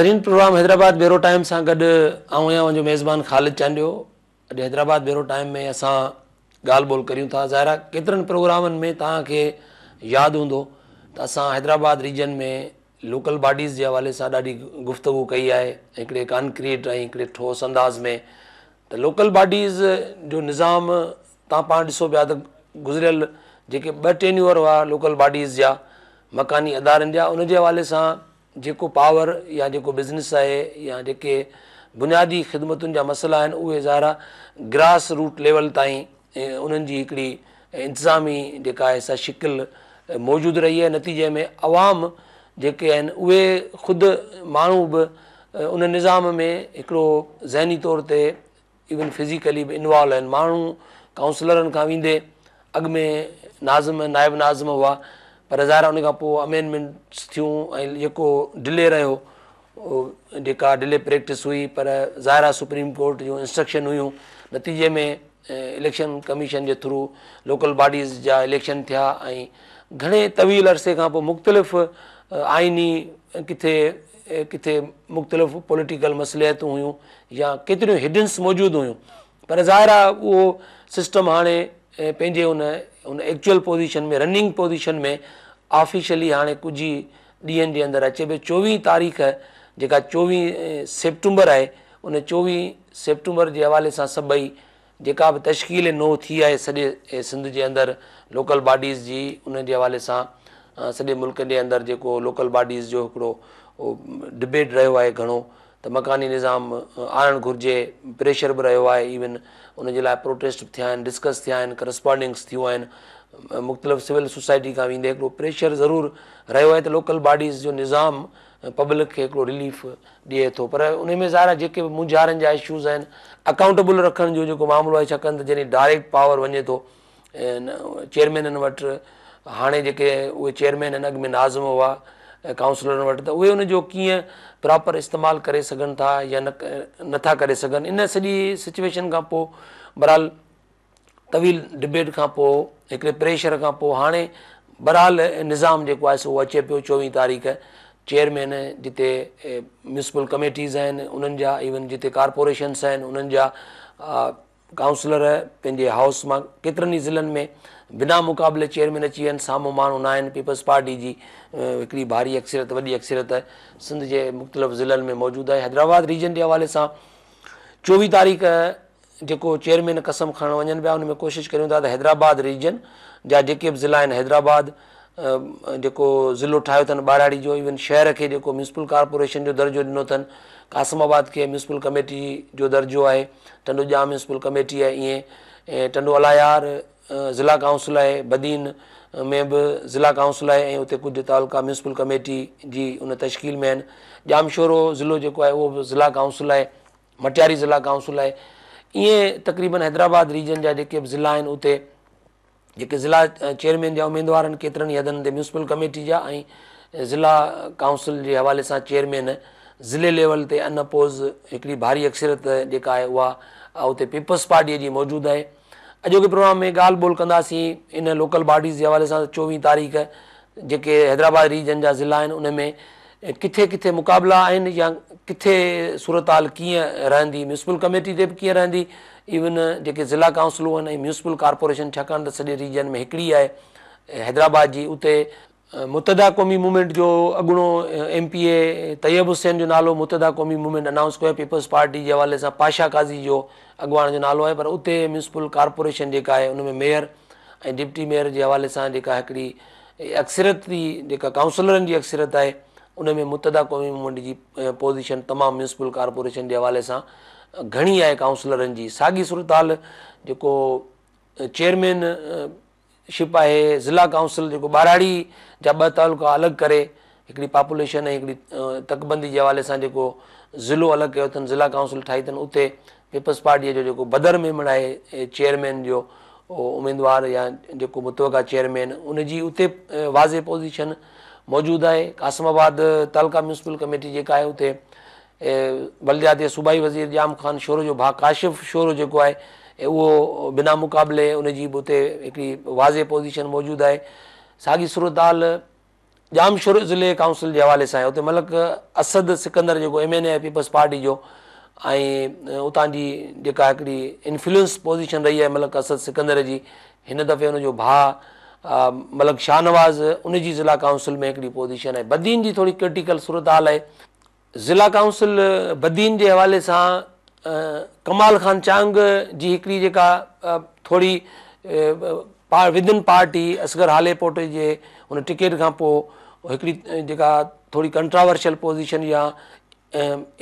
तरीन programme Hyderabad بیرو time सां गॾु आऊं मुंहिंजो मेज़बान ख़ालिद चांडियो अॼु हैदराबाद बेरो टाइम में असां ॻाल्हि ॿोल कयूं था ज़ाहिर केतिरनि प्रोग्रामनि में तव्हांखे यादि हूंदो त असां हैदराबाद रीजन में लोकल बॉडीज़ जे हवाले सां ॾाढी गुफ़्तगु कई आहे हिकिड़े कॉन्क्रीट ऐं हिकिड़े ठोस अंदाज़ में त लोकल बॉडीज़ जो निज़ाम तव्हां पाण ॾिसो पिया त गुज़रियल जेके ॿ टे न्यूअर हुआ लोकल बॉडीज़ जा मकानी इदारनि जा जेको पावर या जेको बिज़निस आहे या जेके बुनियादी ख़िदमतुनि जा मसइला आहिनि उहे ज़ारा ग्रास रूट लेवल ताईं उन्हनि जी हिकिड़ी इंतिज़ामी जेका आहे सा शिकिल मौजूदु रही आहे नतीजे में आवाम जेके आहिनि उहे ख़ुदि माण्हू बि उन निज़ाम में हिकिड़ो ज़हनी तौर ते इवन फिज़िकली बि इनवॉल्व आहिनि माण्हू काउंसलरनि खां वेंदे अॻु में नाज़िम नाइबु नाज़िम हुआ पर उन खां पोइ अमेंडमेंट्स थियूं ऐं जेको डिले रहियो जेका डिले प्रैक्टिस हुई पर ज़ाहिरा सुप्रीम कोर्ट जूं इंस्ट्रक्शन हुयूं नतीजे में इलेक्शन कमीशन जे थ्रू लोकल बॉडीज़ जा इलेक्शन थिया ऐं घणे तवील अरसे खां पोइ मुख़्तलिफ़ आइनी किथे किथे मुख़्तलिफ़ पॉलिटिकल मसलियतूं हुयूं या केतिरियूं हिडन्स मौजूदु हुयूं पर ज़ाहिर आहे उहो सिस्टम हाणे पंहिंजे हुन हुन एक्चुअल पोज़ीशन में रनिंग पोज़ीशन में ऑफिशियली हाणे कुझु ई ॾींहंनि जे अंदरि अचे पई चोवीह तारीख़ जेका चोवीह सेप्टूंबर आहे उन चोवीह सेप्टूंबर जे हवाले सां सभई जेका बि तश्कील नओ थी आहे सॼे सिंध जे अंदरि लोकल बॉडीज़ जी उन जे हवाले सां सॼे मुल्क जे अंदरि जेको लोकल बॉडीज़ जो हिकिड़ो डिबेट रहियो आहे घणो त मकानी निज़ाम आणणु घुरिजे प्रेशर बि रहियो आहे इविन उनजे लाइ प्रोटेस्ट बि थिया आहिनि डिस्कस थिया आहिनि करस्पोंडिंग्स थियूं आहिनि मुख़्तलिफ़ सिविल सोसाइटी खां वेंदे हिकिड़ो प्रेशर ज़रूरु रहियो आहे त लोकल बॉडीज़ जो निज़ाम पब्लिक खे हिकिड़ो रिलीफ ॾिए थो पर उन में ज़ारा जेके बि मुंझारनि जा इशूज़ आहिनि अकाउंटेबल रखण जो जेको मामिलो आहे छाकाणि त जॾहिं डायरेक्ट पावर वञे थो चेयरमैननि वटि हाणे जेके उहे चेयरमैन आहिनि अॻ में नाज़िम हुआ काउंसलरनि वटि त उहे उनजो कीअं प्रॉपर इस्तेमालु करे सघनि था या नथा करे सघनि इन सॼी सिचुएशन खां पोइ बरहाल तवील डिबेट खां पोइ हिकिड़े प्रेशर खां पोइ हाणे बरहाल निज़ाम जेको आहे सो उहो अचे पियो चोवीह तारीख़ चेयरमैन जिते म्यूनिसिपल कमेटीज़ आहिनि उन्हनि जा इवन जिते कारपोरेशन्स आहिनि उन्हनि जा काउंसलर पंहिंजे हाउस मां केतिरनि ई ज़िलनि में बिना मुक़ाबले चेयरमैन अची विया आहिनि साम्हूं माण्हू न आहिनि पीपल्स पार्टी जी हिकिड़ी भारी अक्सरियत वॾी अक्सरियत सिंध जे मुख़्तलिफ़ ज़िलनि में मौजूदु आहे हैदराबाद रीजन जे हवाले सां चोवीह तारीख़ जेको चेयरमैन कसम खणणु वञनि पिया उन में कोशिशि करियूं था त हैदराबाद रीजन जा जेके बि ज़िला आहिनि हैदराबाद जेको ज़िलो ठाहियो अथनि ॿारड़ी जो इवन शहर खे जेको म्यूनसिपल कार्पोरेशन जो दर्जो ॾिनो अथनि कासमाबाद खे म्यूनसिपल कमेटी जो दर्जो आहे टंडो जाम म्यूनसिपल कमेटी आहे ईअं ऐं टंडो अलायार ज़िला काउंसिल आहे बदीन में बि ज़िला काउंसिल आहे ऐं उते कुझु तालुका म्यूनसिपल कमेटी जी उन तश्कील में आहिनि जाम शोरो ज़िलो जेको आहे उहो बि ज़िला काउंसिल आहे मटियारी ज़िला काउंसिल आहे ईअं तक़रीबन हैदराबाद रीजन जा जेके बि ज़िला आहिनि उते जेके ज़िला चेयरमैन जा उमेदवार आहिनि केतिरनि ई हदनि ते मुंसिपल कमेटी जा ऐं ज़िला काउंसिल जे हवाले सां चेयरमैन ज़िले लेवल ते अन अपोज़ हिकिड़ी भारी अक्सरियत जेका आहे उहा उते पीपल्स पार्टीअ जी मौजूदु आहे अॼोके प्रोग्राम में ॻाल्हि ॿोल कंदासीं इन लोकल बॉडीज़ जे हवाले सां चोवीह तारीख़ जेके हैदराबाद रीजन जा ज़िला आहिनि उन में किथे किथे मुक़ाबिला आहिनि या किथे सूरत हाल कीअं रहंदी म्यूसिपल कमेटी ते बि कीअं रहंदी इवन जेके ज़िला काउंसिलूं आहिनि ऐं म्यून्सिपल कार्पोरेशन छाकाणि त सॼे रीजन में हिकिड़ी आहे हैदराबाद जी उते मुतदा क़ौमी मूवमेंट जो अॻिणो M P A Tayyab Hussain जो नालो मुतदा क़ौमी मूवमेंट अनाउंस कयो आहे पीपल्स पार्टी जे हवाले सां पाशा काज़ी जो अॻुवाणी जो नालो आहे पर उते मुंसिपल कार्पोरेशन जेका आहे उन में मेयर ऐं डिप्टी मेयर जे हवाले सां जेका हिकिड़ी जी जेका काउंसलरनि जी अक्सरत आहे उन में मुतदा क़ौमी मूवेंट जी पोज़ीशन तमामु म्यूनसिपल कारपोरेशन जे हवाले सां घणी आहे काउंसलरनि जी साॻी सुरताल जेको चेयरमैन शिप आहे ज़िला काउंसिल जेको ॿाराड़ी जा ॿ तालुका अलॻि करे हिकिड़ी पॉपुलेशन ऐं हिकिड़ी तकबंदी जे हवाले सां जेको ज़िलो अलॻि कयो अथनि ज़िला काउंसिल ठाही अथनि उते पीपल्स पार्टीअ जो जेको बदर मेमण आहे चेयरमैन जो उमेदवार या जेको मुतवका चेयरमैन उनजी उते वाज़े पोज़ीशन मौजूदु आहे कासमाबाद तालुका मुंसिपल कमेटी जेका आहे उते बलदियाती सूबाई वज़ीर जाम ख़ान शोरो जो भाउ काशिफ शोरो जेको आहे उहो बिना मुक़ाबले उनजी बि उते हिकिड़ी वाज़े पोज़ीशन मौजूदु आहे साॻी सुरताल जाम शोरो ज़िले काउंसिल जे हवाले सां आहे हुते मलक असद सिकंदर जेको M N A Peoples Party जो ऐं उतां जी जेका हिकिड़ी इंफ्लुएंस पोज़ीशन रही आहे मलक असद सिकंदर जी हिन दफ़े हुनजो भाउ मलक शाहनवाज़ उनजी ज़िला काउंसिल में हिकिड़ी पोज़ीशन आहे बदीन जी थोरी क्रिटिकल सूरत हाल आहे ज़िला काउंसिल बदीन जे हवाले सां कमाल ख़ान चांग जी हिकिड़ी जेका थोरी इन पार्टी असगर हाले पोट जे हुन टिकेट खां पोइ हिकिड़ी जेका थोरी कंट्रावर्शियल पोज़ीशन या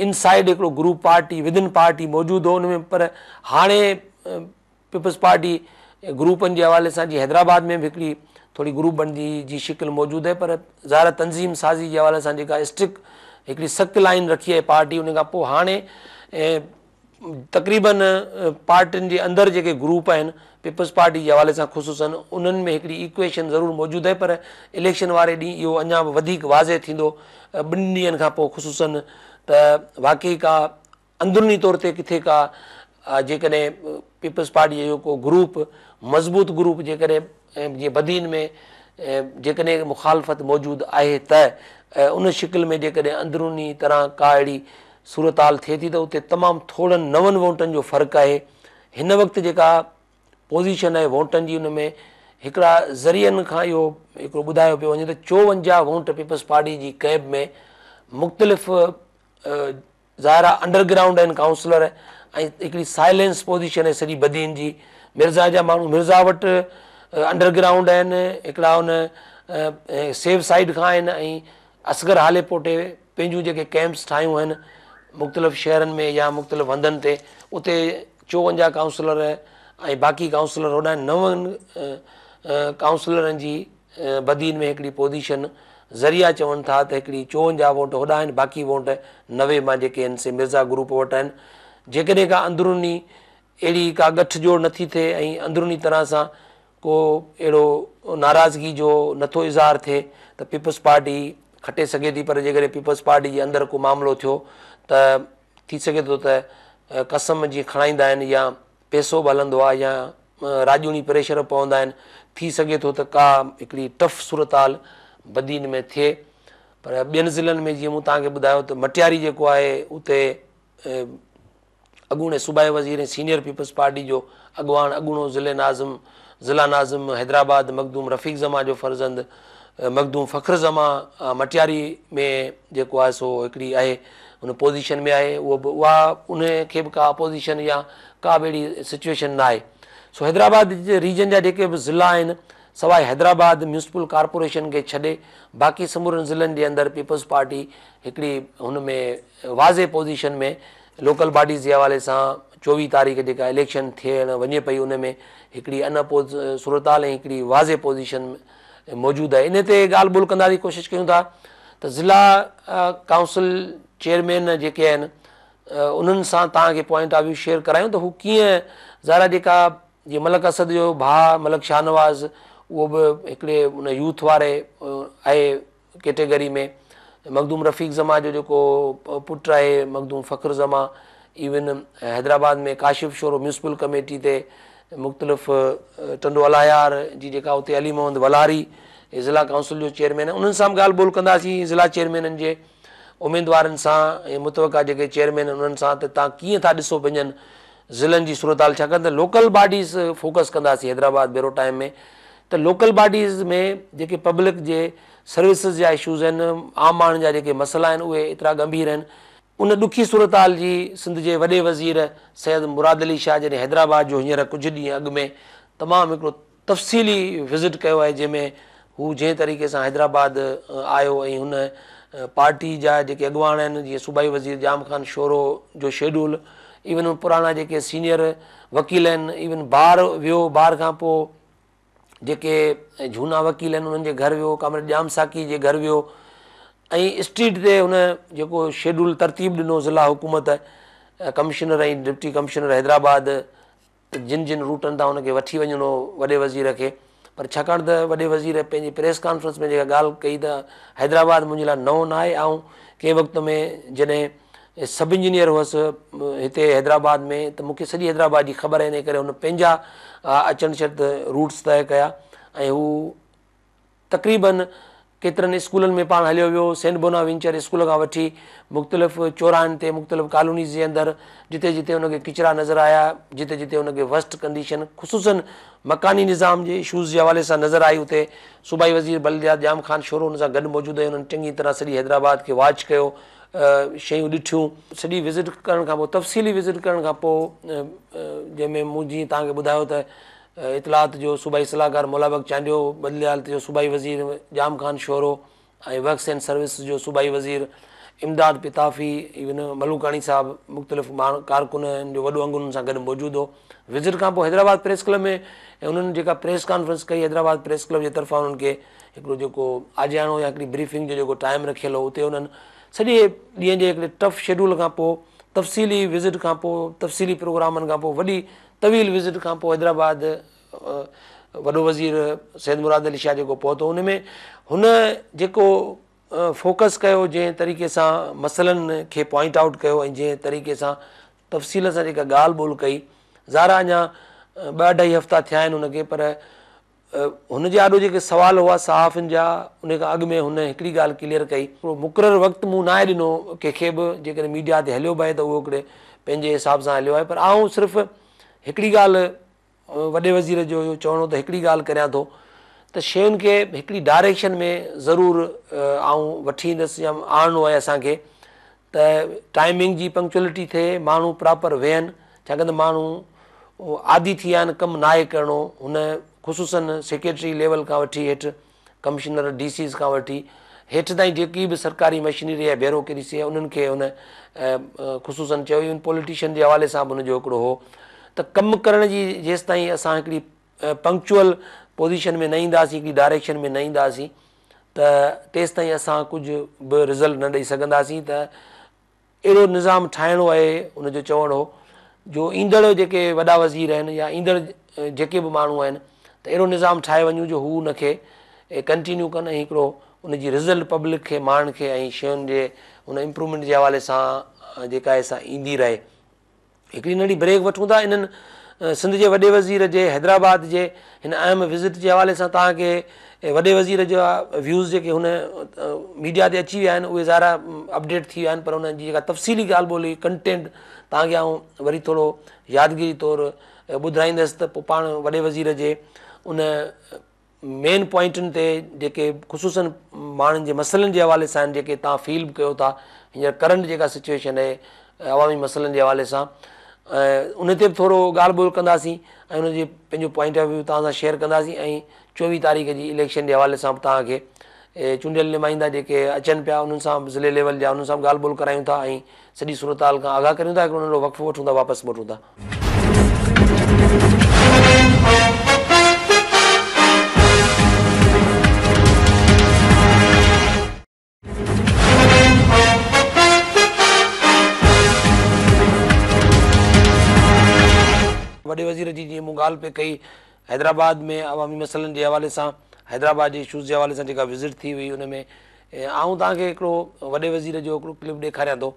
इनसाइड हिकिड़ो group party within party मौजूदु हो उन में पर हाणे पीपल्स पार्टी ग्रुपनि जे हवाले सां जीअं हैदराबाद में बि हिकिड़ी थोरी ग्रुप बंदी जी शिकिल मौजूदु आहे पर ज़ारा तंज़ीम साज़ी जे हवाले सां जेका स्ट्रिक हिकिड़ी सख़्त लाइन रखी आहे पार्टी उन खां पोइ हाणे ऐं तक़रीबन पार्टियुनि जे अंदरि जेके ग्रुप आहिनि पीपल्स पार्टी जे हवाले सां ख़ुशूसनि उन्हनि में हिकिड़ी इक्वेशन ज़रूरु मौजूदु आहे पर इलेक्शन वारे ॾींहुं इहो अञा बि वधीक वाज़े थींदो ॿिनि ॾींहंनि खां पोइ ख़ुशूसनि त वाक़ई का अंदरुनी तौर ते किथे का जेकॾहिं पीपल्स पार्टी जो को ग्रुप मज़बूत ग्रुप जेकॾहिं जीअं बदीन में जेकॾहिं मुखालफ़त मौजूदु आहे त उन शिकिल में जेकॾहिं अंदरुनी तरह का अहिड़ी सूरताल थिए थी त उते तमामु थोरनि नवनि वोटनि जो फ़र्क़ु आहे हिन वक़्तु जेका पोज़ीशन आहे वोटनि जी उन में हिकिड़ा ज़रियनि खां इहो हिकिड़ो ॿुधायो पियो वञे त चोवंजाहु वोट पीपल्स पार्टी जी कैब में मुख़्तलिफ़ ज़ारा अंडरग्राउंड आहिनि काउंसलर ऐं हिकिड़ी साइलेंस पोज़ीशन आहे सॼी बदीन जी मिर्ज़ा जा माण्हू मिर्ज़ा वटि अंडरग्राउंड आहिनि हिकिड़ा हुन सेफ साइड खां आहिनि ऐं असगर हाले पोटे पंहिंजूं जेके कैम्प्स ठाहियूं आहिनि मुख़्तलिफ़ शहरनि में या मुख़्तलिफ़ हंधनि ते उते चोवंजाहु काउंसलर ऐं बाक़ी काउंसलर होॾा आहिनि नव काउंसलरनि जी बदीन में हिकिड़ी पोज़ीशन ज़रिया चवनि था त हिकिड़ी चोवंजाहु वोट होॾा आहिनि बाक़ी वोट नवे मां जेके आहिनि से मिर्ज़ा ग्रुप वटि आहिनि जेकॾहिं का अंदरुनी अहिड़ी का गठिजोड़ नथी थिए ऐं अंदरुनी तरह सां को अहिड़ो नाराज़गी जो नथो इज़ार थिए त पीपल्स पार्टी खटे सघे थी पर जेकॾहिं पीपल्स पार्टी जे अंदरि को मामिलो थियो त थी सघे थो त कसम जीअं खणाईंदा आहिनि या पैसो बि हलंदो आहे या राॼूणी प्रेशर पवंदा आहिनि थी सघे थो त का हिकिड़ी टफ सूरत हाल बदीन में थिए पर ॿियनि ज़िलनि में जीअं मूं तव्हांखे ॿुधायो त मटियारी जेको आहे उते अॻूणे सूबाई वज़ीर ऐं सीनियर पीपल्स पार्टी जो अॻवान अॻूणो ज़िले नाज़िम ज़िला नाज़िम हैदराबाद मखदूम रफ़ीक़ ज़मा जो फर्ज़ंद मखदूम फ़ख्रु ज़मा मटियारी में जेको आहे सो हिकिड़ी आहे हुन पोज़ीशन में आहे उहो बि उहा उन खे बि का अपोज़ीशन या का बि अहिड़ी सिचुएशन न आहे सो हैदराबाद जे रीजन जा जेके बि ज़िला आहिनि सवाइ हैदराबाद मुंसिपल कार्पोरेशन खे छॾे बाक़ी समूरनि ज़िलनि जे अंदरि पीपल्स पार्टी हिकिड़ी हुन में वाज़े पोज़ीशन में लोकल बॉडीज़ जे हवाले सां चोवीह तारीख़ जेका इलेक्शन थियणु वञे पई उन में हिकिड़ी अन अनपो सुरताल ऐं हिकिड़ी वाज़े पोज़ीशन मौजूदु आहे इन ते ॻाल्हि ॿोल कंदासीं कोशिशि कयूं था त ज़िला काउंसिल चेयरमैन जेके आहिनि उन्हनि सां तव्हांखे पॉइंट ऑफ व्यू शेयर करायूं त हू कीअं ज़ारा जेका जीअं मलक असद जो भाउ मलक शाहनवाज़ उहो बि हिकिड़े उन यूथ वारे आहे कैटेगरी में मखदूम रफ़ीक़ ज़मा जो जेको पुटु आहे मखदूम फ़ख्रु ज़मा इवन हैदराबाद में काशिफ़ शोरो मुंसिपल कमेटी ते मुख़्तलिफ़ टंडो अलायार जी जेका उते अली मोहम्मद वलारी ज़िला काउंसिल जो चेयरमैन आहे उन्हनि सां बि ॻाल्हि ॿोल कंदासीं ज़िला चेयरमैननि जे उमेदवारनि सां ऐं मुतवका जेके चेयरमैन आहिनि उन्हनि सां त तव्हां कीअं था ॾिसो पंहिंजनि ज़िलनि जी सूरत हाल छाकाणि त लोकल बॉडीज़ फोकस कंदासीं हैदराबाद भेरो टाइम में त लोकल बॉडीज़ में जेके पब्लिक जे सर्विसेज़ जा इशूज़ आहिनि आम माण्हुनि जा जेके मसला आहिनि उहे एतिरा गंभीर आहिनि उन ॾुखी हाल जी सिंध जे वॾे वज़ीर सैद मुराद अली शाह जॾहिं हैदराबाद जो हींअर कुझु ॾींहं अॻु में तमामु हिकिड़ो तफ़सीली विज़िट कयो आहे जंहिंमें हू जंहिं तरीक़े सां हैदराबाद आयो ऐं हुन पाटी जा जेके अॻुवान आहिनि जीअं सूबाई वज़ीर जाम ख़ान शोरो जो शेड्यूल इवन पुराणा जेके सीनियर वकील आहिनि इवन ॿारु वियो ॿार खां पोइ जेके झूना वकील आहिनि उन्हनि जे घर वियो काम्रेड ज्याम साकी जे घर वियो ऐं स्ट्रीट ते हुन जेको शेड्यूल तरतीब ॾिनो ज़िला हुकूमत कमिशनर ऐं डिप्टी कमिशनर हैदराबाद जिन जिन रूटनि तां हुनखे वठी वञिणो वॾे वज़ीर खे पर छाकाणि त वॾे वज़ीर पंहिंजी प्रेस कॉन्फ्रेंस में जेका ॻाल्हि कई त हैदराबाद मुंहिंजे लाइ नओं न आहे ऐं कंहिं वक़्त में जॾहिं सब इंजीनियर हुअसि हिते हैदराबाद में त मूंखे सॼी हैदराबाद जी ख़बर आहे इन करे हुन पंहिंजा अचण शर्त रूट्स तय कया ऐं हू तक़रीबन केतिरनि स्कूलनि में पाण हलियो वियो सेंट बोना विंचर स्कूल खां वठी मुख़्तलिफ़ चौराहनि ते मुख़्तलिफ़ कॉलोनीज़ जे अंदरि जिते जिते हुनखे किचिरा नज़र आया जिते जिते हुनखे वस्ट कंडीशन ख़ुशूसनि मकानी निज़ाम जे इशूज़ जे हवाले सां नज़र आई हुते सूबाई वज़ीर बल्दियात जाम ख़ान शोरो हुन सां गॾु मौजूदु आहियूं हुननि चङी तरह सॼी हैदराबाद खे वॉच कयो शयूं ॾिठियूं सॼी विज़िट करण खां पोइ तफ़सीली विज़िट करण खां पोइ जंहिंमें मूं जीअं तव्हांखे ॿुधायो त इतलात जो सूबाई सलाहकार मुलाबक चांडियो बदलियाल जो सूबाई वज़ीर जाम ख़ान शोरो ऐं वर्क्स एंड सर्विस जो सूबाई वज़ीर इमदाद पिताफ़ी इवन मलूकाणी साहिबु मुख़्तलिफ़ माण्हू कारकुन आहिनि जो वॾो अंगुननि सां गॾु मौजूदु हो विज़िट खां पोइ हैदराबाद प्रेस क्लब में हुननि जेका प्रेस कॉन्फ्रेंस कई हैदराबाद प्रेस क्लब जे तरफ़ां हुननि खे हिकिड़ो जेको आजियाणो या हिकिड़ी ब्रीफिंग जो जेको टाइम रखियलु हो उते हुननि सॼे ॾींहं जे हिकिड़े टफ शेड्यूल खां पोइ तफ़सीली विज़िट खां पोइ तफ़सीली प्रोग्रामनि खां पोइ वॾी तवील विज़िट खां पोइ हैदराबाद वॾो वज़ीर सैद मुराद अली शाह जेको पहुतो हुन में हुन जेको फोकस कयो जंहिं तरीक़े सां मसलनि खे पॉइंट आउट कयो ऐं जंहिं तरीक़े सां तफ़सील सां जेका ॻाल्हि ॿोल कई ज़ारा अञा ॿ अढाई हफ़्ता थिया आहिनि हुनखे पर हुन जा ॾाढो जेके सुवाल हुआ सहाफ़ियुनि जा उन खां अॻु में हुन हिकिड़ी ॻाल्हि क्लिअर कई मुक़ररु वक़्तु मूं न आहे ॾिनो कंहिंखे बि जेकॾहिं मीडिया ते हलियो पए त उहो हिकिड़े पंहिंजे हिसाब सां हलियो आहे पर आउं सिर्फ़ु हिकिड़ी ॻाल्हि वॾे वज़ीर जो इहो चवणो त हिकिड़ी ॻाल्हि करियां थो त शयुनि खे हिकिड़ी डायरेक्शन में ज़रूरु आऊं वठी ईंदुसि या आणणो आहे असांखे त टाइमिंग जी पंक्चुअलिटी थिए माण्हू प्रॉपर वेहनि छाकाणि त माण्हू आदि थी विया आहिनि कमु न आहे करिणो हुन ख़ुशूसनि सेक्रेटरी लेवल खां वठी हेठि कमिशनर डीसीस खां वठी हेठि ताईं जेकी बि सरकारी मशीनरी आहे बेरोक्रेसी आहे उन्हनि खे हुन ख़ुसूसनि चयो इवन पॉलिटिशियन जे हवाले सां बि हुनजो हिकिड़ो हो त कमु करण जी जेसि ताईं असां हिकिड़ी पंक्चुअल पोज़ीशन में न ईंदासीं हिकिड़ी डायरेक्शन में न ईंदासीं त तेसि ताईं असां कुझु बि रिज़ल्ट न ॾेई सघंदासीं त अहिड़ो निज़ाम ठाहिणो आहे हुनजो चवणो हो जो ईंदड़ जेके वॾा वज़ीर आहिनि या ईंदड़ जेके बि माण्हू आहिनि त अहिड़ो निज़ाम ठाहे वञूं जो हू हुनखे कंटिन्यू कनि ऐं हिकिड़ो उनजी रिज़ल्ट पब्लिक खे माण्हुनि खे ऐं शयुनि जे हुन इम्प्रूवमेंट जे हवाले सां जेका आहे सा ईंदी रहे हिकिड़ी नंढी ब्रेक वठूं था इन्हनि सिंध जे वॾे वज़ीर जे हैदराबाद जे हिन अहम विज़िट जे हवाले सां तव्हांखे वॾे वज़ीर जा व्यूज़ जेके हुन मीडिया ते अची विया आहिनि उहे ज़ारा अपडेट थी विया आहिनि पर हुननि जी जेका तफ़सीली ॻाल्हि ॿोली कंटेंट तव्हांखे आऊं वरी थोरो यादगिरी तौरु ॿुधाईंदसि त पोइ पाण वॾे वज़ीर जे उन मेन पॉइंटनि ते जेके ख़ुशूसनि माण्हुनि जे मसइलनि जे हवाले सां आहिनि जेके तव्हां फील कयो था हींअर करंट जेका सिचुएशन आहे अवामी मसइलनि जे हवाले सां ऐं उन ते बि थोरो ॻाल्हि ॿोल कंदासीं ऐं उनजे पंहिंजो पॉइंट ऑफ व्यू तव्हां सां शेयर कंदासीं ऐं चोवीह तारीख़ जी इलेक्शन जे हवाले सां बि तव्हांखे चूंडियल निमाईंदा जेके अचनि पिया उन्हनि सां बि ज़िले लेवल जा उन्हनि सां बि ॻाल्हि ॿोल करायूं था ऐं सॼी सुरताल खां आगाह करियूं था उन्हनि जो वक़्तु वठूं था वापसि वठूं था वॾे वज़ीर जी जीअं मूं ॻाल्हि पई कई हैदराबाद में अवामी मसलनि जे हवाले सां हैदराबाद जे इशूज़ जे हवाले सां जेका विज़िट थी हुई हुन में ऐं तव्हांखे हिकिड़ो वॾे वज़ीर जो हिकिड़ो क्लिप ॾेखारियां थो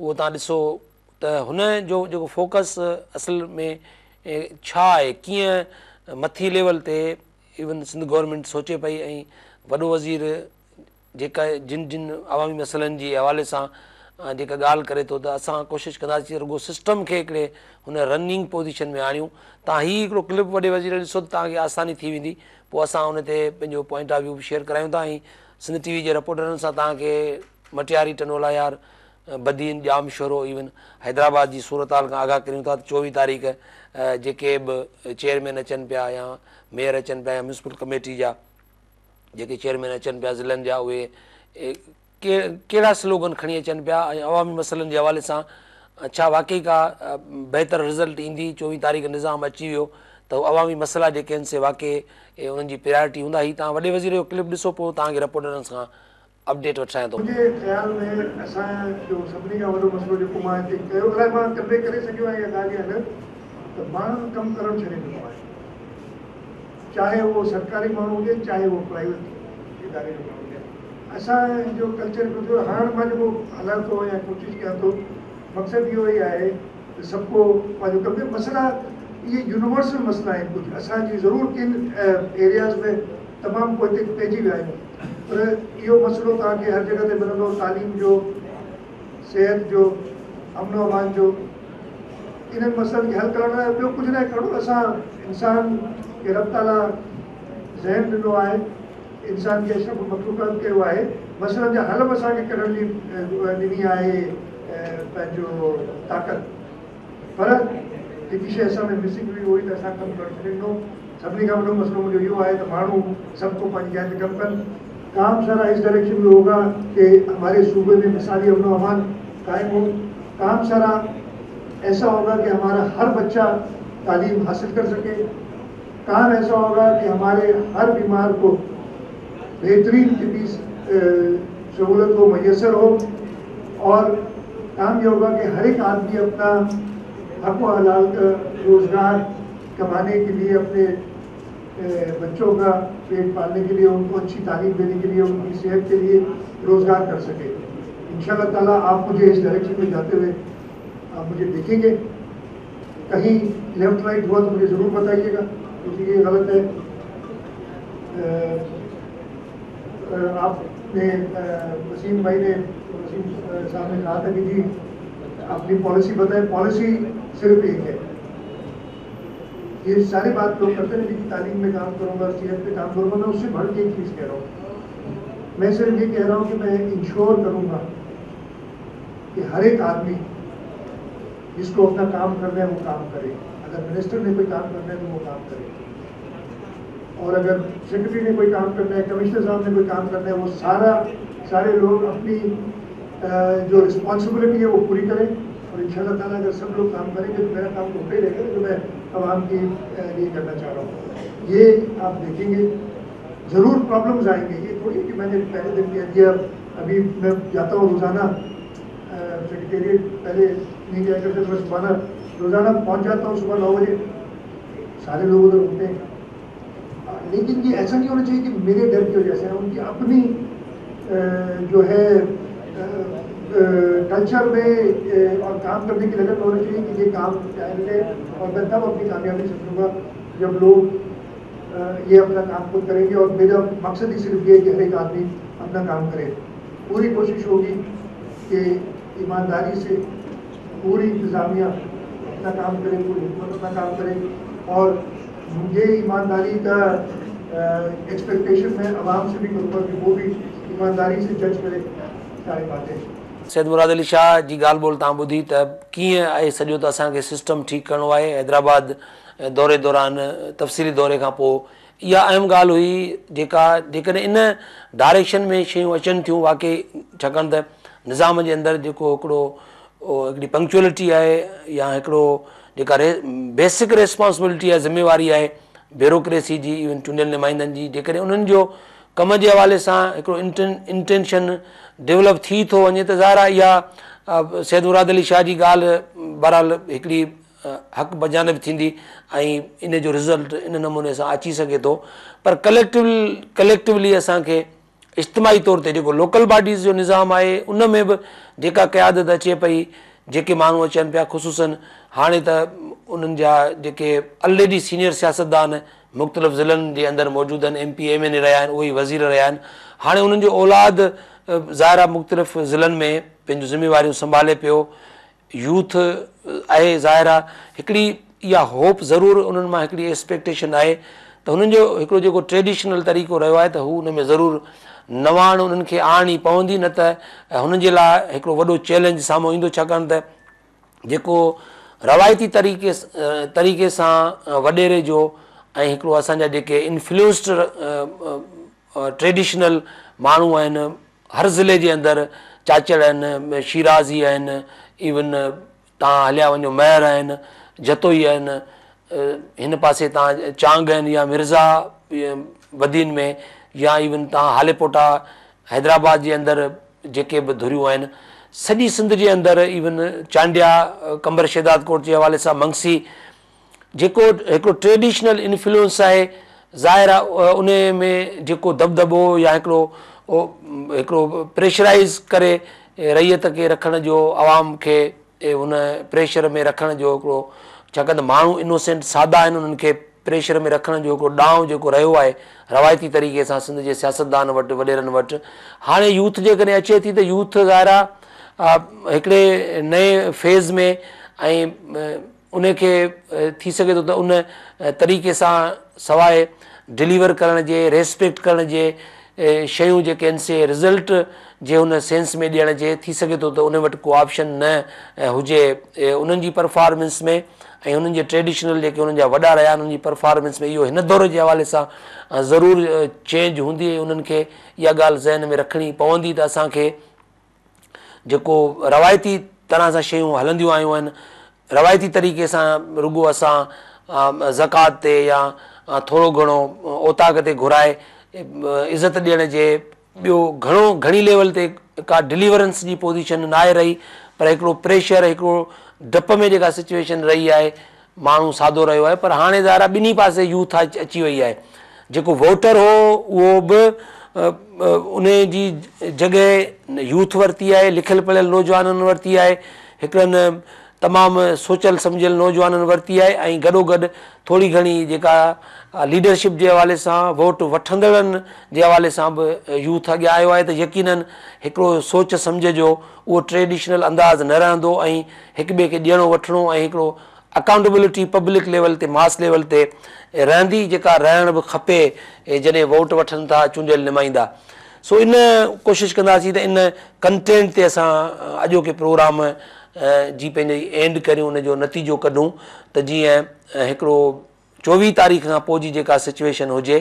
उहो तव्हां ॾिसो त हुन जो जेको फ़ोकस असल में छा आहे कीअं मथी लेवल ते इवन सिंध गवर्नमेंट सोचे पई ऐं वॾो वज़ीर जेका जिन जिन अवामी मसलनि जे हवाले सां जेका ॻाल्हि करे थो त असां कोशिशि कंदासीं रुगो सिस्टम खे हिकिड़े हुन रनिंग पोज़ीशन में आणियूं तव्हां हीउ हिकिड़ो क्लिप वॾे वज़ीर ॾिसो त तव्हांखे आसानी थी वेंदी पोइ असां हुन ते पंहिंजो पॉइंट ऑफ व्यू बि शेयर करायूं था ऐं सिंध टी वी जे रिपोर्टरनि सां तव्हांखे मटियारी टनोला यार बदीन जाम शोरो इवन हैदराबाद जी सूरत हाल खां आगाह करियूं था त चोवीह तारीख़ जेके बि चेयरमैन अचनि पिया या मेयर अचनि पिया या म्यूनिसिपल कमेटी जा जेके चेयरमैन अचनि पिया ज़िलनि जा उहे कहिड़ा स्लोगन खणी अचनि पिया ऐं अवामी मसइलनि जे हवाले सां छा वाक़ई का बहितर रिज़ल्ट ईंदी चोवीह तारीख़ निज़ाम अची वियो त उहो अवामी मसइला जेके आहिनि से वाक़ई उन्हनि जी प्रायोरिटी हूंदा ई तव्हां वॾे वज़ीर जो क्लिप ॾिसो पोइ तव्हांखे रिपोर्टरनि सां अपडेट थो चाहे चाहे उहो उहो सरकारी माण्हू माण्हू हुजे प्राइवेट इदारे जो اگر ہر مجھے ہلیں تو یا کوشش کریں تو مقصد یہ ہے کہ سب کو مسئلہ یہ یونیورسل مسئلہ ابھی ضرور کن ایریز میں تمام کچھ پہجی ہوا ہے یہ مسئلوں ہر جگہ مل تعلیم جو صحت جو امن وبان جو ان مسئلے حل کرچ نہ کرسان کے ربطالہ ذہن دنوں انسان مسئلہ حل دینی ہے طاقت پر لیکن شیس میں مسک بھی ہوئی تو یوں آئے تو موبائل سب کو کم کام سارا اس ڈریکشن میں ہوگا کہ ہمارے صوبے میں مثالی امن و امان قائم ہو کام سارا ایسا ہوگا کہ ہمارا ہر بچہ تعلیم حاصل کر سکے کام ایسا ہوگا کہ ہمارے ہر بیمار کو بہترین سہولت کو میسر ہو اور کام یہ ہوگا کہ ہر ایک آدمی اپنا حق و حلال کا روزگار کمانے کے لیے اپنے بچوں کا پیٹ پالنے کے لیے ان کو اچھی تعلیم دینے کے لیے ان کی صحت کے لیے روزگار کر سکے ان شاء اللہ تعالیٰ آپ مجھے اس ڈائریکشن میں جاتے ہوئے آپ مجھے دیکھیں گے کہیں لیفٹ رائٹ ہوا تو مجھے ضرور بتائیے گا کیونکہ یہ غلط ہے آپ نے وسیم بھائی نے وسیم صاحب نے کہا تھا کہ جی اپنی پالیسی بتائیں پالیسی صرف ایک ہے یہ ساری بات لوگ کرتے ہیں کہ تعلیم میں کام کروں گا صحت پہ کام کروں گا میں اس سے بڑھ کے ایک چیز کہہ رہا ہوں میں صرف یہ کہہ رہا ہوں کہ میں انشور کروں گا کہ ہر ایک آدمی جس کو اپنا کام کرنا ہے وہ کام کرے اگر منسٹر نے کوئی کام کرنا ہے تو وہ کام کرے اور اگر سیکرٹری نے کوئی کام کرنا ہے کمشنر صاحب نے کوئی کام کرنا ہے وہ سارا سارے لوگ اپنی جو رسپانسبلٹی ہے وہ پوری کریں اور ان شاء اللہ تعالیٰ اگر سب لوگ کام کریں گے تو میرا کام روکے دیکھیں گا تو میں عوام کی لیے کرنا چاہ رہا ہوں یہ آپ دیکھیں گے ضرور پرابلمز آئیں گے یہ تھوڑی کہ میں نے پہلے دن کیا ابھی میں جاتا ہوں روزانہ سیکریٹریٹ پہلے نہیں جایا کرتے روزانہ پہنچ جاتا ہوں صبح نو بجے سارے لوگ ادھر ہوتے ہیں لیکن یہ ایسا نہیں ہونا چاہیے کہ میرے ڈر کی وجہ سے ان کی اپنی جو ہے کلچر میں اور کام کرنے کی لگن ہونا چاہیے کہ یہ کام لے اور میں تب اپنی کامیابی سمجھ گا جب لوگ یہ اپنا کام خود کریں گے اور میرا مقصد ہی صرف یہ کہ ہر ایک آدمی اپنا کام کرے پوری کوشش ہوگی کہ ایمانداری سے پوری انتظامیہ اپنا کام کرے پوری حکومت اپنا کام کرے اور सद मुराद अली शाह जी ॻाल्हि ॿोल तव्हां ॿुधी त कीअं आहे सॼो त असांखे सिस्टम ठीक करो है हैदराबाद दौरे दौरान तफ़सीली दौरे का पोइ इहा अहम गाल हुई जेका जन इन डायरेक्शन में शूं अचन थी वाकई छाकाणि त निज़ाम के अंदर जो पंक्चुअलिटी है या हिकिड़ो जेका रे बेसिक रिस्पोंसिबिलिटी आहे ज़िमेवारी आहे ब्यूरोक्रेसी जी इवन चूंडियल नुमाइंदनि जी जेकॾहिं उन्हनि जो कम जे हवाले सां हिकिड़ो इंटन इंटेंशन डेवलप थी थो वञे त ज़ारा इहा सैद मुराद अली शाह जी ॻाल्हि बहरहाल हिकिड़ी हक़ हक़ब थींदी ऐं इन जो रिज़ल्ट इन नमूने सां अची सघे थो पर कलेक्टिव कलेक्टिवली असांखे इज्तमाही तौर ते जेको लोकल बॉडीज़ जो निज़ाम आहे उन में बि जेका क़यादत अचे पई जेके माण्हू अचनि पिया ख़ुशूसनि हाणे त उन्हनि जा जेके ऑलरेडी सीनियर सियासतदान मुख़्तलिफ़ ज़िलनि जे अंदरि मौजूदु आहिनि M P M N A रहिया आहिनि उहे ई वज़ीर रहिया आहिनि हाणे उन्हनि जो औलाद ज़ाहिर आहे मुख़्तलिफ़ ज़िलनि में पंहिंजूं ज़िमेवारियूं संभाले पियो यूथ आहे ज़ाहिर आहे हिकिड़ी इहा होप ज़रूरु उन्हनि मां हिकिड़ी एक्सपेक्टेशन आहे त हुननि जो हिकिड़ो जेको ट्रेडिशनल तरीक़ो रहियो आहे त हू हुन में ज़रूरु नवाण उन्हनि खे आणणी पवंदी न त हुननि जे लाइ हिकिड़ो वॾो चैलेंज साम्हूं ईंदो छाकाणि त जेको रवायती तरीक़े तरीक़े सां वॾेरे जो ऐं हिकिड़ो असांजा जेके इन्फ्लूंस ट्रेडिशनल माण्हू आहिनि हर ज़िले जे अंदरि चाचड़ आहिनि शिराज़ी आहिनि इवन तव्हां हलिया वञो मैर आहिनि जतोई आहिनि हिन पासे तव्हां चांग आहिनि या मिर्ज़ा वदीन में या इवन तव्हां हालेपोटा हैदराबाद जे अंदरि जेके बि धुरियूं आहिनि सॼी सिंध जे अंदरि इवन चांडिया कंबर कोट जे हवाले सां मंगसी जेको हिकिड़ो ट्रेडिशनल इंफ्लुएंस आहे ज़ाहिर आहे उन में जेको दबदबो या हिकिड़ो हिकिड़ो प्रेशराइज़ करे रैयत खे रखण जो आवाम खे हुन प्रेशर में रखण जो हिकिड़ो छाकाणि त माण्हू इनोसेंट सादा आहिनि उन्हनि खे प्रेशर में रखण जो हिकिड़ो ॾांहुं जेको रहियो आहे रवायती तरीक़े सां सिंध जे सियासतदान वटि वॾेरनि वटि हाणे यूथ जे कॾहिं अचे थी त यूथ ज़ाहिर आहे हिकिड़े नए फेज़ में ऐं उनखे थी सघे थो त उन तरीक़े सां सवाइ डिलीवर करण जे रेस्पेक्ट करण जे शयूं जेके आहिनि से रिज़ल्ट जे हुन सेंस में ॾियण जे थी सघे थो त उन वटि को ऑप्शन न हुजे उन्हनि जी परफॉर्मेंस में ऐं उन्हनि जे ट्रेडिशनल जेके उन्हनि जा वॾा रहिया आहिनि उन्हनि जी परफॉर्मेंस में इहो हिन दौर जे हवाले सां ज़रूरु चेंज हूंदी उन्हनि खे इहा ॻाल्हि ज़हन में रखणी पवंदी त असांखे जेको रवायती तरह सां शयूं हलंदियूं आयूं आहिनि रवायती तरीक़े सां रुगो असां ज़कात ते या थोरो घणो औताक ते घुराए इज़त ॾियण जे ॿियो घणो घणी लेवल ते का डिलीवरेंस जी पोज़ीशन न आहे रही पर हिकिड़ो प्रेशर हिकिड़ो डप में जेका सिचुएशन रही आहे माण्हू सादो रहियो आहे पर हाणे ज़ारा ॿिन्ही पासे यूथ अची वई आहे जेको वोटर हो उहो बि उने जी जॻहि यूथ वरिती आहे लिखियलु पढ़ियल नौजवाननि वरिती आहे हिकिड़नि तमामु सोचियलु समुझियल नौजवाननि वरिती आहे ऐं गॾोगॾु थोरी घणी जेका लीडरशिप जे हवाले सां वोट वठंदड़नि जे हवाले सां बि यूथ अॻियां आयो आहे त यकीननि हिकिड़ो सोच समुझ जो उहो ट्रेडिशनल अंदाज़ न रहंदो ऐं हिक ॿिए खे ॾियणो वठिणो ऐं अकाउंटेबिलिटी पब्लिक लेवल ते मास लेवल ते eh, रहंदी जेका रहण बि खपे eh, जॾहिं वोट वठनि था चूंडियल निमाईंदा सो इन कोशिशि कंदासीं त इन कंटेंट ते असां अॼोके प्रोग्राम जी पंहिंजी एंड करियूं उनजो नतीजो कढूं त जीअं हिकिड़ो चोवीह तारीख़ खां पोइ जी जेका सिचुएशन हुजे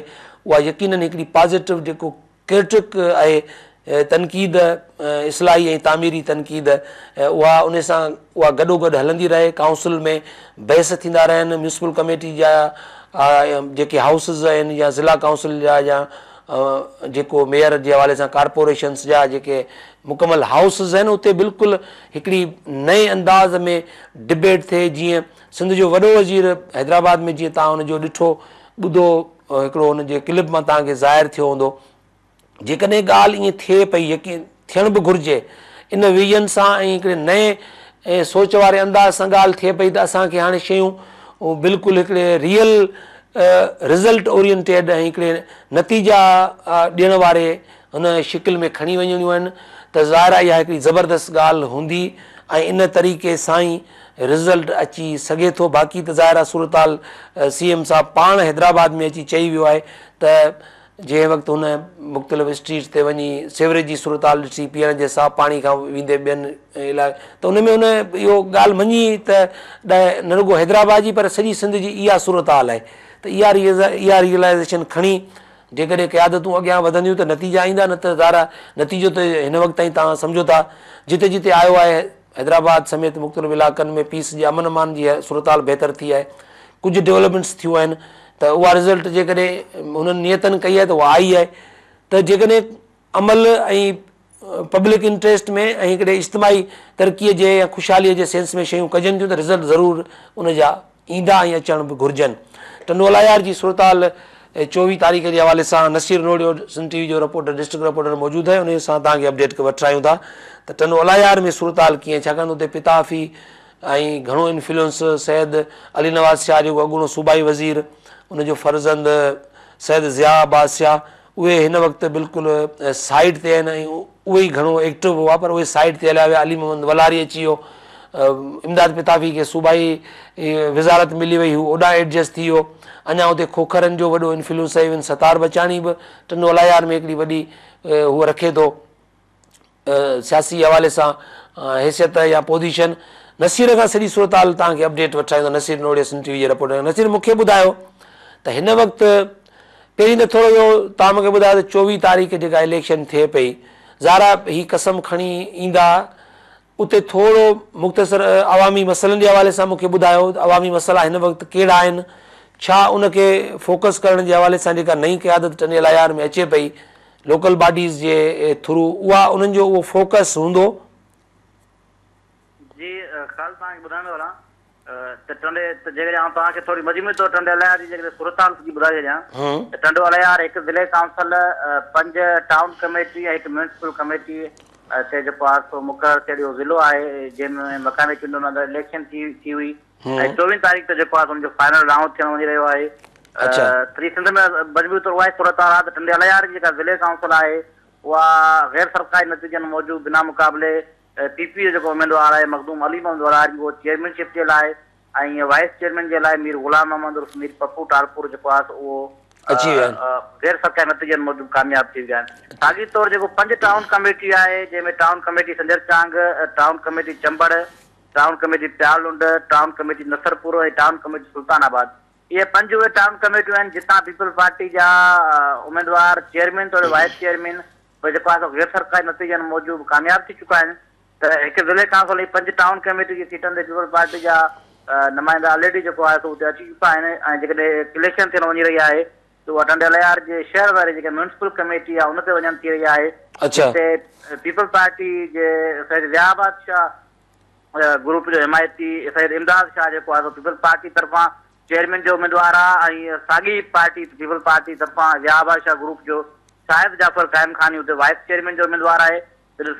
उहा यकीन हिकिड़ी पॉज़िटिव जेको क्रिटिक आहे तनक़ीद इस्लाही ऐं तामीरी तनक़ीद उहा उन सां उहा गॾो गॾु हलंदी रहे काउंसिल में बहस थींदा रहनि मुंसिपल कमेटी जा जेके हाउसिस आहिनि या ज़िला काउंसिल जा या जेको मेयर जे हवाले सां कारपोरेशन्स जा जेके मुकमल हाउसिस आहिनि उते बिल्कुलु हिकिड़ी नए अंदाज़ में डिबेट थिए जीअं सिंध जो वॾो वज़ीर हैदराबाद में जीअं तव्हां हुनजो ॾिठो ॿुधो हिकिड़ो हुनजे क्लिप मां तव्हांखे ज़ाहिर थियो हूंदो जेकॾहिं ॻाल्हि ईअं थिए पई यकीन थियण बि घुरिजे इन वीजन सां ऐं हिकिड़े नए ऐं सोच वारे अंदाज़ सां ॻाल्हि थिए पई त असांखे हाणे शयूं बिल्कुलु हिकिड़े रियल रिज़ल्ट ओरिएंटेड ऐं हिकिड़े नतीजा ॾियण वारे हुन शिकिल में खणी वञणियूं आहिनि त ज़ाहिर आहे इहा हिकिड़ी ज़बरदस्तु ॻाल्हि हूंदी ऐं इन तरीक़े सां ई रिज़ल्ट अची सघे थो बाक़ी त ज़ाहिर ज़ाइरा सूरताल सी एम साहिबु पाण हैदराबाद में अची चई वियो आहे त जंहिं वक़्तु हुन मुख़्तलिफ़ स्ट्रीट्स ते वञी सिवरेज जी सूरत हाल ॾिसी पीअण जे साफ़ पाणी खां वेंदे ॿियनि इलाइक़े त हुन में हुन इहो ॻाल्हि मञी त ॾह न रुगो हैदराबाद जी पर सॼी सिंध जी इहा सूरत हाल आहे त इहा रियज़ इहा रियलाइज़ेशन खणी जेकॾहिं क़यादतूं अॻियां वधंदियूं त नतीजा ईंदा न त ज़ारा नतीजो त हिन वक़्तु ताईं तव्हां सम्झो था जिते जिते आयो आहे हैदराबाद समेत मुख़्तलिफ़ इलाइक़नि में पीस जे अमन अमान जी सूरत हाल बहितर थी आहे कुझु डेवलपमेंट्स थियूं आहिनि त उहा रिज़ल्ट जेकॾहिं हुननि नियतनि कई आहे त उहा आई आहे त जेकॾहिं अमल ऐं पब्लिक इंट्रेस्ट में ऐं हिकिड़े इज्तमाही तरक़ीअ जे या ख़ुशहालीअ जे सेंस में शयूं कजनि थियूं त रिज़ल्ट ज़रूरु उन जा ईंदा ऐं अचण बि घुरिजनि टंडोलायर जी सुरताल चोवीह तारीख़ जे हवाले सां नसीर नोड़ियो सिन टी वी जो रिपोर्टर डिस्ट्रिक्ट रिपोर्टर मौजूदु आहे उन सां तव्हांखे अपडेट वठायूं था त टंडोलायर में सुरताल कीअं छाकाणि त हुते पिताफ़ी ऐं घणो इन्फ्लुएंस सैद अली नवाज़ शाह जेको अॻूणो सूबाई वज़ीरु उन जो फर्ज़ंद सैद ज़िया बादशाह उहे हिन वक़्तु बिल्कुलु साइड ते आहिनि ऐं उहे ई घणो एक्टिव हुआ पर उहे साइड ते हलिया विया अली मोहम्मद वलारी अची वियो इमदाद पिताफ़ी खे सूबाई वज़ारत मिली वई हू ओॾा एडजस्ट थी वियो अञा हुते खोखरनि जो वॾो सतार बचाणी बि टिनि अलायार में हिकिड़ी वॾी हूअ रखे थो सियासी हवाले सां हैसियत या पोज़ीशन नसीर खां सॼी सुरताल तव्हांखे अपडेट वठाईंदो नसीर सिंध टीवी जे रिपोर्ट नसीर मूंखे ॿुधायो त हिन वक़्तु पहिरीं त थोरो इहो तव्हां मूंखे ॿुधायो त चोवीह तारीख़ जेका इलेक्शन थिए पई ज़ारा ही कसम खणी ईंदा उते थोरो मुख़्तसिर अवामी मसइलनि जे हवाले सां मूंखे ॿुधायो त आवामी मसाला हिन वक़्तु कहिड़ा आहिनि छा उनखे फोकस करण जे हवाले सां जेका नई क्यादत टने अल में अचे पई लोकल बॉडीज़ जे थ्रू उहा उन्हनि जो उहो फोकस हूंदो ٹنڈے تونڈے تھوڑی مجموعی طور الجا تو ٹنڈے کونسل پنج ٹاؤن کمیٹی ایک میونسپل کمیٹی تے جو پاس تو مقرر ضلع ہے جن میں چنڈو الیکشن تھی تھی ہوئی 24 تاریخ تے جو پاس ان جو فائنل راؤنڈ رہیو ہے اچھا تری سندھ میں ذے کاؤنسل ہے وہ غیر سرکاری نتیجن موجود بنا مقابلے پی پی جو امیدوار ہے مخدوم علی ممدوار چیئرمین شپ کے لائے وائس چیئرمین میر غلام احمد میر پپو ٹالپور غیر سرکاری نتیجن موجود کامیابی ساگی طور پنج ٹاؤن کمیٹی ہے جی میں town committee Sundar Chand town committee Chambar town committee Piyal town committee Nasarpur town committee Sultanabad یہ پنج ٹاؤن کمیٹو جتنا پیپل پارٹی جادوار چیئرمین تو وائس چیئرمین سرکاری نتیجن موجود کامیابی چکا ہے تو ایک ضلع کا گھوڑی پنج town committee sitting Peoples Party جا नुमाइंदा ऑलरेडी जेको आहे सो हुते अची चुका आहिनि ऐं जेकॾहिं कलेक्शन थियणु वञी रही आहे त उहा टंडेल जे शहर वारी जेके मुंसिपल कमेटी आहे उन ते वञण थी रही आहे हिते पीपल्स पार्टी जे सैद विया शाह ग्रुप जो हिमायती सैद इमदाद शाह जेको आहे पीपल्स पार्टी तरफ़ां चेयरमैन जो उमेदवार आहे ऐं साॻी पार्टी पीपल्स पार्टी तरफ़ां विया शाह ग्रुप जो शाहिद जाफ़र क़ाइम ख़ानी उते वाइस चेयरमैन जो उमेदवार आहे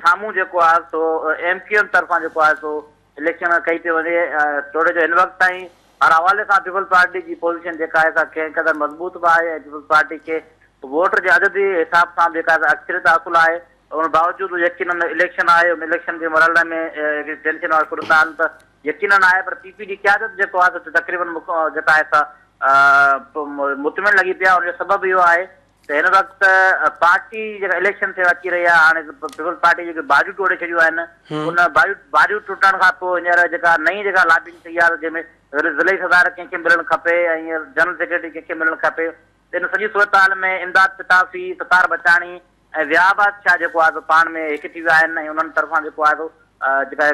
साम्हूं जेको आहे सो एम क्यू एम तरफ़ां जेको आहे सो الیکشن کئی پہ وجے تو ان وقت تھی ہر حوالے سے پیپلس پارٹی کی پوزیشن جکا ہے کھین قدر مضبوط بھی ہے پیپلس پارٹی کے ووٹ کے حد کے حساب سے اکثر داخل ہے ان باوجود یقین الیشن ہے مرل میں کورتال تو یقین ہے پر پی پی ڈی قیادت تقریباً مطمئن لگی پہ ان کا سبب یہ ہے त हिन वक़्तु पार्टी जेका इलेक्शन थिए अची रही आहे हाणे पीपल्स पार्टी जेके बारियूं टोड़े छॾियूं आहिनि उन भाॼियूं भारियूं टुटण खां पोइ हींअर जेका नई जेका लॉबी कई आहे जंहिंमें ज़िले सदार कंहिंखे मिलणु खपे ऐं हींअर जनरल सेक्रेटरी कंहिंखे मिलणु खपे त हिन सॼी सूरत हाल में इमदाद पिताफ़ी सतार बचाणी ऐं विया शाह जेको आहे पाण में हिकु थी विया आहिनि ऐं उन्हनि तरफ़ां जेको आहे जेका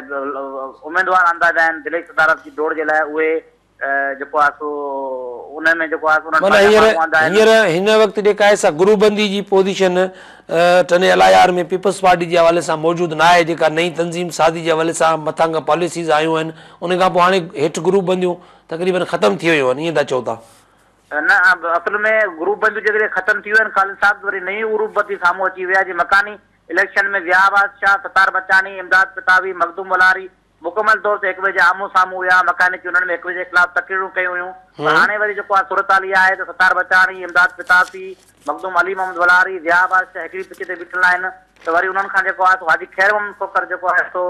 उमेदवार अंदाज़ आहिनि ज़िली सदारत जी डोड़ जे लाइ उहे जेको आहे सो उन में जेको आहे माना हींअर हींअर हिन वक़्तु जेका आहे सा गुरूबंदी जी पोज़ीशन टने अलायार में पीपल्स पार्टी जे हवाले सां मौजूदु न आहे जेका नई तनज़ीम सादी जे हवाले सां मथां खां पॉलिसीज़ आयूं आहिनि उन खां पोइ हाणे हेठि ग्रूपबंदियूं तक़रीबन ख़तमु थी वियूं मुकमल तौर ते हिकु ॿिए जे आम्हूं साम्हूं विया मकानकी उन्हनि में हिकु ॿिए जे ख़िलाफ़ तकरीरूं कयूं हुयूं हाणे वरी जेको आहे सूरत सुरताली आहे त सतार बचाणी इमदाद पितासी मखदूम अली मोहम्मद वलारी ज़िया बादशाह हिकिड़ी पिच ते बीठल आहिनि त वरी उन्हनि खां जेको आहे वाजी ख़ैर पोकर जेको आहे सो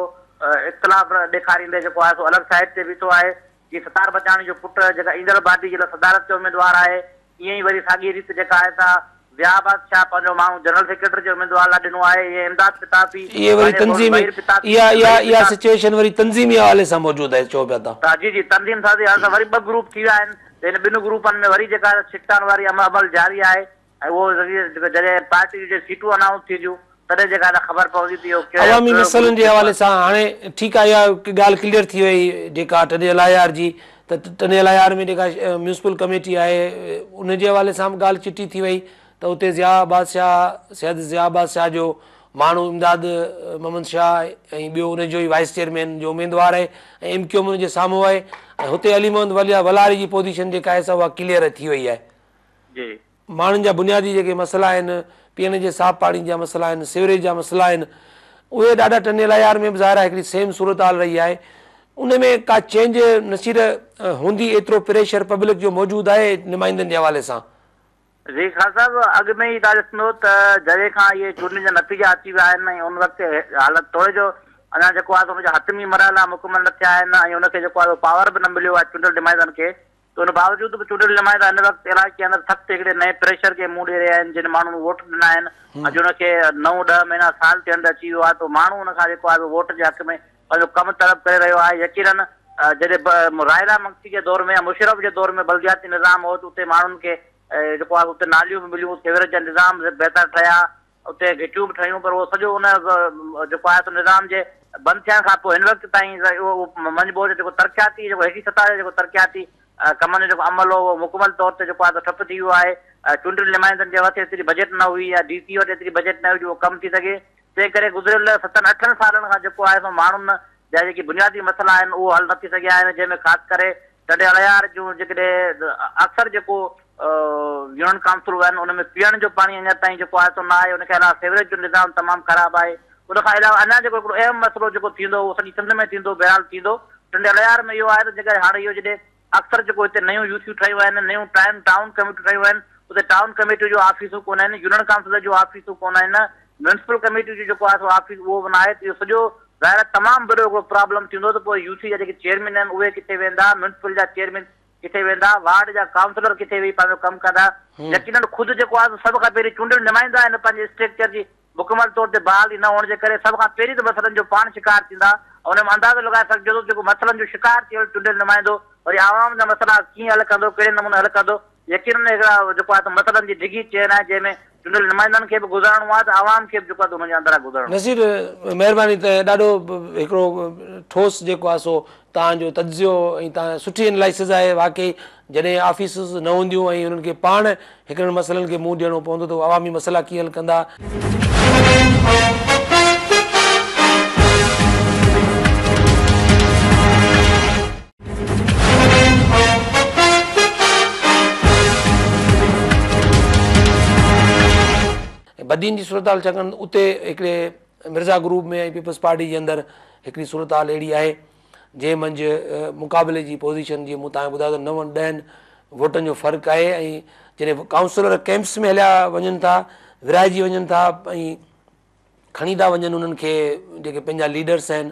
इख़्तिलाफ़ ॾेखारींदे जेको आहे सो अलॻि साइड ते बीठो आहे की सतार बचाणी जो पुटु जेका ईंदड़ भाटी जे लाइ सदारत जो उमेदवारु आहे ईअं ई वरी साॻी रीति जेका आहे सा विया बादशाह पंहिंजो माण्हू जनरल सेक्रेटरी जो उमेदवार ॾिनो आहे इहे इमदाद पितासीं इहे वरी तंज़ीमी इहा इहा इहा सिचुएशन वरी तंज़ीमी हवाले सां मौजूदु आहे चओ पिया था जी जी तंज़ीम सां हाणे त वरी ॿ ग्रुप थी विया आहिनि हिन ॿिनि ग्रुपनि में वरी जेका छिकताण वारी अम अमल जारी आहे ऐं उहो जॾहिं पार्टी जी सीटूं अनाउंस थींदियूं तॾहिं जेका ख़बर पवंदी थी अवामी मसइलनि जे हवाले सां हाणे ठीकु आहे इहा ॻाल्हि क्लियर थी वई जेका टने अलायार जी त टने अलायार में जेका म्यूनिसिपल कमेटी आहे उनजे हवाले सां बि त उते ज़िया बादशाह सैद ज़िया बादशाह जो माण्हू इमदाद मोहम्मद शाह ऐं ॿियो हुन जो ई वाइस चेयरमैन जो उमेदवार आहे ऐं एम क्यू क्यूमें साम्हूं आहे ऐं हुते अली मोहम्मद वलिया वलारी जी पोज़ीशन जेका आहे उहा क्लियर थी वई आहे माण्हुनि जा बुनियादी जेके मसइला आहिनि पीअण जे साफ़ पाणी जा मसइला आहिनि सिवरेज जा मसइला आहिनि उहे ॾाढा टने लार में बि ज़ाहिर आहे हिकिड़ी सेम सूरत हाल रही आहे उन में का चेंज नसीर हूंदी एतिरो प्रेशर पब्लिक जो मौजूदु आहे नुमाइंदनि जे हवाले सां जी खान साहब अग में ही तव्हां ॾिसंदो त जॾहिं खां इहे जा नतीजा अची विया आहिनि ऐं उन वक़्तु हालत थोरे जो अञा जेको आहे हुनजा हथ में मुकमल न थिया आहिनि ऐं जेको आहे पावर बि न मिलियो आहे चूंडियल निमाइंदनि खे उन बावजूदि बि चूंडियल निमाईंदा हिन वक़्तु के अंदरि थख़्तु हिकिड़े नए प्रेशर खे मुंड ॾे रहिया आहिनि जिन माण्हू वोट ॾिना आहिनि अॼु हुनखे नओं ॾह महीना साल जे अंदरि अची वियो आहे त माण्हू जेको आहे वोट जे हक़ में पंहिंजो कमु तलब करे रहियो आहे यकीन जॾहिं रायरा मंगी जे दौर में मुशरफ़ जे दौर में बलदियाती निज़ाम हो उते माण्हुनि खे نالی بھی ملوریج کا نظام بہتر رہا اتنے گھٹو بھی ٹھنو سجو ان کو نظام کے بند تھیں منبو ترقیاتی سطح ترقیاتی کم عمل ہوکمل طور سے ٹھپ ہے چنڈی نمائند کے وقت ایسے بجٹ نہ ہوئی یا ڈی سی ویٹ ایتری بجٹ نہ ہوئی وہ کم تے تے گزر ستن اٹھن سال مان جا بنیادی مسئلہ ہے وہ حل نہ ہے جی میں خاص کر چڑیا جو اکثر جو यूनियन काउंसलूं आहिनि उन में पीअण जो पाणी अञा ताईं जेको आहे सो न आहे उनखे अलावा सेवरेज जो निज़ाम तमामु ख़राबु आहे उन खां अलावा अञा जेको हिकिड़ो अहम मसइलो जेको थींदो उहो सॼी सिंध में थींदो बहिराल थींदो टंडे रियार में इहो आहे त जेके हाणे इहो जॾहिं अक्सर जेको हिते नयूं यूसियूं ठहियूं आहिनि नयूं टाइम टाउन कमेटियूं ठहियूं आहिनि उते टाउन कमेटी जो ऑफिसूं कोन आहिनि यूनियन काउंसिल जो ऑफिसूं कोन आहिनि मुंसिपल कमेटी जो जेको आहे ऑफिस उहो बि न आहे त इहो सॼो ज़ाहिर तमामु वॾो हिकिड़ो प्रॉब्लम थींदो त पोइ यूसी जा जेके चेयरमैन आहिनि उहे किथे वेंदा मुंसिपल जा चेयरमैन किथे वेंदा वार्ड जा काउंसलर किथे वेही पंहिंजो कमु कंदा यकीननि ख़ुदि जेको आहे सभ खां पहिरीं चूंडियल निमाईंदा आहिनि पंहिंजे स्ट्रक्चर जी मुकमल तौर ते बहाल ई न हुअण जे करे सभ खां पहिरीं त मसलनि जो पाण शिकार थींदा हुन में अंदाज़ो लॻाए सघिजो थो जेको मसलनि जो शिकार थियो चूंडियल निमाईंदो वरी आवाम जा मसला कीअं हल कंदो कहिड़े नमूने हल कंदो यकीन हिकिड़ा जेको आहे मसलनि जी डिघी चैन आहे जंहिंमें महिरबानी त ॾाढो हिकिड़ो ठोस जेको आहे सो तव्हांजो ऐं तव्हां सुठी आहे वाक़ई जॾहिं ऑफिस न हूंदियूं ऐं हुननि खे पाण हिकिड़नि मसइलनि खे मुंहुं ॾियणो पवंदो त आवामी मसइला कीअं कंदा बदीन जी सुरताल छाकाणि त उते हिकिड़े मिर्ज़ा ग्रुप में पीपल्स पार्टी जे अंदरि हिकिड़ी सूरत हाल अहिड़ी आहे जंहिं मंझि मुक़ाबले जी पोज़ीशन जीअं मूं तव्हांखे ॿुधायो त नव ॾहनि वोटनि जो फ़र्क़ु आहे ऐं जॾहिं काउंसलर कैम्प्स में हलिया वञनि था विराएजी वञनि था ऐं खणी था वञनि उन्हनि खे जेके पंहिंजा लीडर्स आहिनि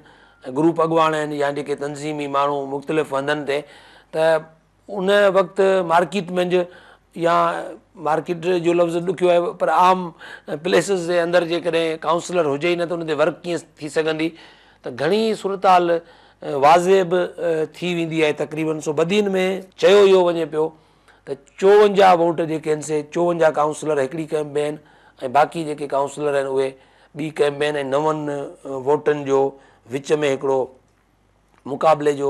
ग्रुप अॻुवान आहिनि या जेके तंज़ीमी माण्हू मुख़्तलिफ़ हंधनि ते त उन मार्केट मंझि या मार्केट जो लफ़्ज़ ॾुखियो आहे पर आम प्लेसिस जे अंदरि जेकॾहिं काउंसलर हुजे ई न त हुन ते वर्क कीअं थी सघंदी त घणी सूरत हाल वाज़े बि थी वेंदी आहे तक़रीबन सो बदीन में चयो इहो वञे पियो त चोवंजाह वोट जेके आहिनि से चोवंजाह काउंसलर हिकिड़ी कैम्प में आहिनि ऐं बाक़ी जेके काउंसलर आहिनि उहे ॿी कैम्प आहिनि ऐं नवनि वोटनि जो विच में हिकिड़ो मुक़ाबले जो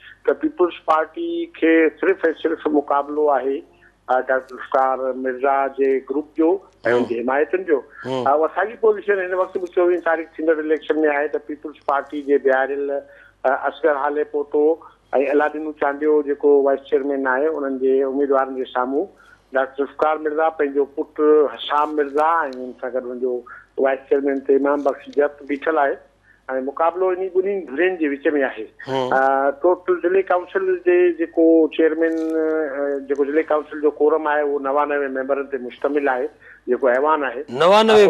تو پیپلس پارٹی کے سرف ارف مقابلوں ڈاکٹر افقار مرزا کے گروپ جو حمایتن جو ساری پوزیشن اس وقت بھی چوبیس تاریخ تھیڑشن میں ہے تو پیپلس پارٹی کے بہار اسغر آلے پوتو الاد چانڈیو جو وائس چیئرمین ہے ان کے امیدوار کے سامھوں ڈاکٹر افقار مرزا پٹ حسام مرزا ان سے وائس چیئرمین امام بخش جپت بیٹھل ہے ऐं मुक़ाबिलो इन ॿिन्ही धुरियुनि जे विच में आहे टोटल ज़िले काउंसिल जे जेको चेयरमैन जेको ज़िले काउंसिल जो कोरम आहे उहो नवानवे मेंबरनि ते मुश्तमिल आहे जेको अहवान आहे नवानवे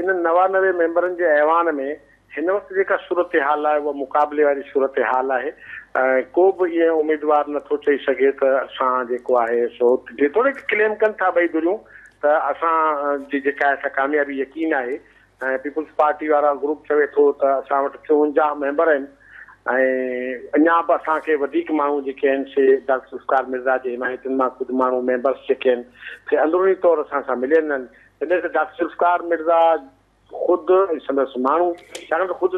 इन्हनि नवानवे मेंबरनि जे अहवान में हिन वक़्तु जेका सूरत हाल आहे उहा मुक़ाबले वारी सूरत हाल आहे ऐं को बि ईअं उमेदवार नथो चई सघे त असां जेको आहे सो जेतोणीकि क्लेम कनि था भई धुरियूं त असांजी जेका आहे असां कामयाबी यकीन आहे پیپلس پارٹی والا گروپ چوے تو اصل ووونجا ممبر ہیں اب اصل کے مہیو ڈاکٹر سلسکار مرزا حمایتوں میں خود مو مبرس کے اندرونی طور سے مل کر ڈاکٹر سلفکار مرزا خود سند مو خود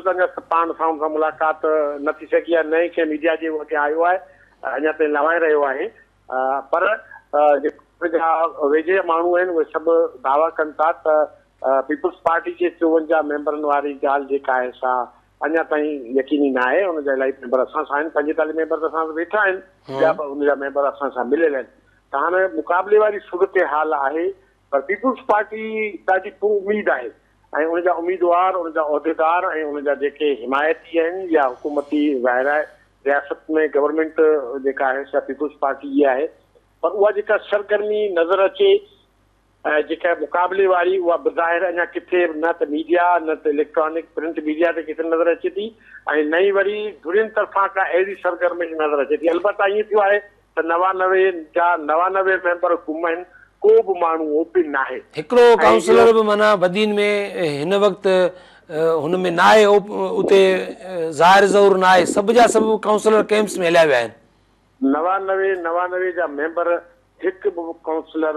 پان سامنا ملاقات نہ سکی ہے نئے کی میڈیا کے اگر آیا ہے لوائے رہے ہیں پر ویج مانگ سب دعوی کر پیپلس پارٹی کے چوونجہ میں سا اچھا تک یقینی نہ ہے انہا البی میں پہ میںبر ویٹھا یا انجا میںبر اڑی تو ہاں مقابلے والی صورت حال ہے اور پیپلس پارٹ تارید ہے اور انجا امیدوار انا عہدے دایک حمایتی ہیں یا حکومتی وائرائے ریاست میں گورنمنٹ ہے پیپلس پارٹ یہ ہے پر سرگرمی نظر اچے जेका मुक़ाबले वारी उहा किथे न त मीडिया न त इलेक्ट्रॉनिक प्रिंट मीडिया ते किथे नज़र अचे थी ऐं नई वरी अहिड़ी अचे थी अलता ईअं थियो आहे त नवानवे जा नवानवे में नवानवे नवानवे जा मेंबर हिकु काउंसलर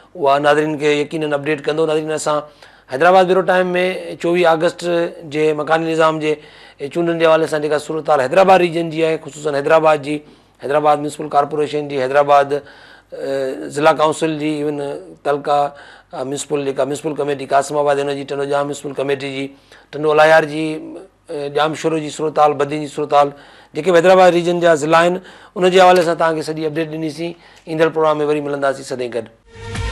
उहा नादरीन खे यकीन अपडेट कंदो नादरीनि असां हैदराबाद ब्यूरो टाइम में चोवीह अगस्त जे मकानी निज़ाम जे चूंडनि जे हवाले सां जेका सूरत हाल हैदराबाद रीजन जी आहे ख़ुशूसनि हैदराबाद जी हैदराबाद मुंसिपल कार्पोरेशन जी हैदराबाद ज़िला काउंसिल जी इवन तलका मुंसिपल जेका मुंसिपल कमेटी कासमाबाद आहे जी टंडो जाम मुंसिपल कमेटी जी टंडो अलायार जी जाम शुरू जी सूरत आहे बदीन जी सूरत आहे जेके हैदराबाद रीजन जा ज़िला आहिनि उनजे हवाले सां तव्हांखे सॼी अपडेट ॾिनीसीं ईंदड़ प्रोग्राम में वरी मिलंदासीं सदे गॾु